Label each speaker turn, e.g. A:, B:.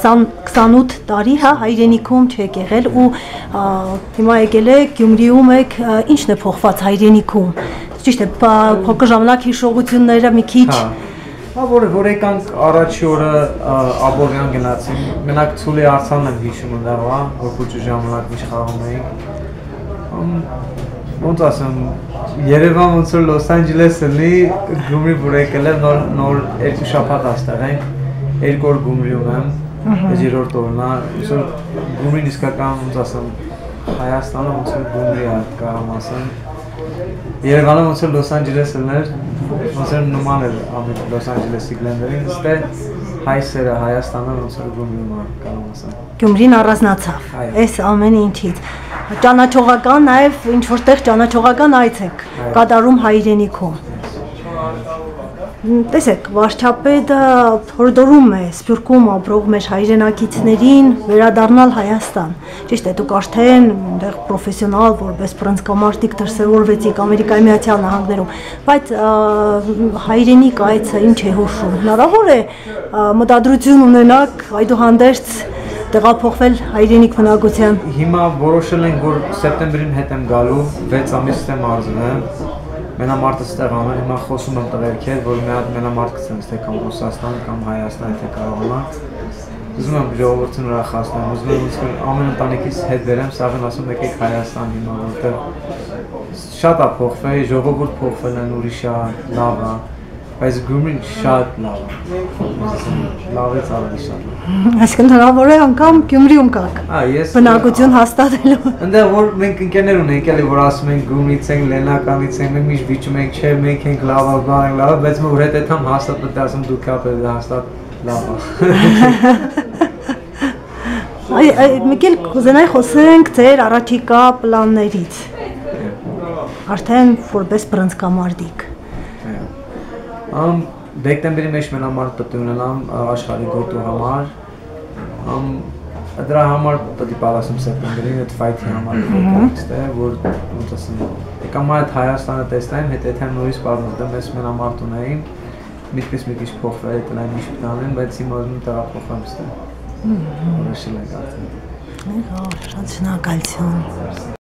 A: 20 28 տարի, հա, հայրենիքում չեք եղել ու հիմա եկել եք Գյումրիում եք, ի՞նչն է փոխված հայրենիքում։ Ճիշտ է, փոքր ժամանակ հիշողությունները մի քիչ
B: Հա։ Հա որ որ եկանք առաջի օրը ա, Աբովյան գնացին։ Մենակ ցուլի արցանն եմ հիշում ընդեղ, հա, որ փոքր ժամանակ ինչ խաղում էինք։ Ոնց ասեմ, Երևան ոնց որ Լոս Անջելեսը լի Գյումրի որ եկել եմ նոր նոր երկու շաբաթ աստեղ ենք։ Երկու օր Գյումրիում եմ։ Այս երրորդ օրն է։ Այսօր Գյումրին իսկական ոնց ասեմ Հայաստանը ոնց որ Գյումրի է կարամ ասեմ։ Երևանը ոնց որ Լոս Անջելեսն էր, ոնց որ նման էր ամեն Լոս Անջելեսի գլենդերին, ստե հայսերը Հայաստանը ոնց որ Գյումրիում է կարամ ասեմ։
A: Գյումրին առանձնացավ։ Այս ամեն ինչից ճանաչողական նաև ինչ որտեղ ճանաչողական այց եք կատարում հայրենիքում։ Տեսեք, վարչապետը հորդորում է Սփյուռքում ապրող մեր հայրենակիցներին վերադառնալ Հայաստան։ Ճիշտ է, դուք արդեն այնտեղ պրոֆեսիոնալ որպես բռնցքամարտիկ դրսևորվեցիք Ամերիկայի Միացյալ Նահանգներում, բայց հայրենիք այցը ինչ է հուշում։ Հնարավոր է մտադրություն ունենաք այդուհանդերձ տեղափոխվել հայրենիք բնակության։
B: Հիմա որոշել ենք, որ սեպտեմբերին հետ եմ գալու, 6 ամիս եմ արզվում։ Մենամարտը ստեղ անում, հիմա խոսում եմ տղերքի հետ, որ մի հատ մենամարտ գցենք, թե կամ Ռուսաստան կամ Հայաստան, թե կարողանանք։ Ուզում եմ ժողովրդին ուրախացնել, ուզում եմ որ ամեն ընտանիքից հետ վերեմ, սաղն ասում եկեք Հայաստան հիմա, որտեղ շատ է փոխվել, ժողովուրդ փոխվել են ուրիշ է, լավ է, բայց Գյումրին շատ լավ է։ Լավից ավելի շատ։
A: Այսինքն հնարավոր է անգամ Գյումրիում կաք
B: Ա, ես
A: բնակություն հաստատելու։
B: Այնտեղ որ մենք ընկերներ ունենք, էլի որ ասում ենք գումից ենք, լենականից ենք, մենք միշտ վիճում ենք, չէ, մենք ենք լավա, բան ենք լավա, բայց մենք որ հետ եմ հաստատ պետք է ասում դու կապ ես հաստատ լավա։
A: Այ այ Միքել կուզենայի խոսենք ձեր առաջիկա պլաններից։ Արդեն որպես բռնցքամարտիկ։
B: Ամ դեկտեմբերի մեջ մենամարտ պետք է ունենամ աշխարհի գոտու համար։ Ամ դրա համար պետք է պատասխանեմ սեպտեմբերին այդ ֆայթի համար կոստե, որ ոնց ասեմ, եկամ այդ Հայաստանը տեսնեմ, հետ եթե նորից պատմում ես մենամարտ ունեին, միտքից մի քիչ փոխվել այդ լայն ինչ տանեն, բայց հիմա ուզում եմ տեղափոխեմ ստե։ Որոշել եք արդեն։
A: շատ շնորհակալություն։